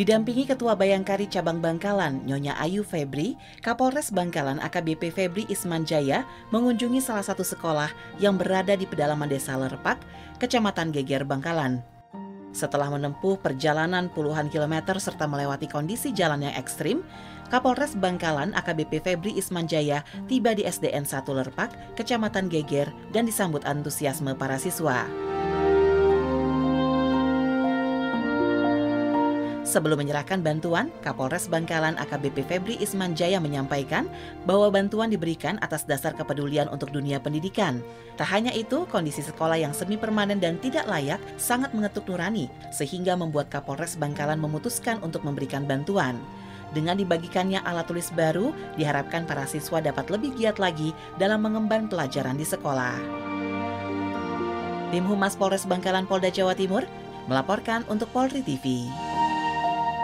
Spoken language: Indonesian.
Didampingi Ketua Bayangkari Cabang Bangkalan, Nyonya Ayu Febri, Kapolres Bangkalan AKBP Febri Isman Jaya mengunjungi salah satu sekolah yang berada di pedalaman Desa Lerpak, Kecamatan Geger Bangkalan. Setelah menempuh perjalanan puluhan kilometer serta melewati kondisi jalan yang ekstrim, Kapolres Bangkalan AKBP Febri Isman Jaya tiba di SDN 1 Lerpak, Kecamatan Geger, dan disambut antusiasme para siswa. Sebelum menyerahkan bantuan, Kapolres Bangkalan AKBP Febri Isman Jaya menyampaikan bahwa bantuan diberikan atas dasar kepedulian untuk dunia pendidikan. Tak hanya itu, kondisi sekolah yang semi permanen dan tidak layak sangat mengetuk nurani, sehingga membuat Kapolres Bangkalan memutuskan untuk memberikan bantuan. Dengan dibagikannya alat tulis baru, diharapkan para siswa dapat lebih giat lagi dalam mengemban pelajaran di sekolah. Tim Humas Polres Bangkalan Polda Jawa Timur melaporkan untuk Polri TV.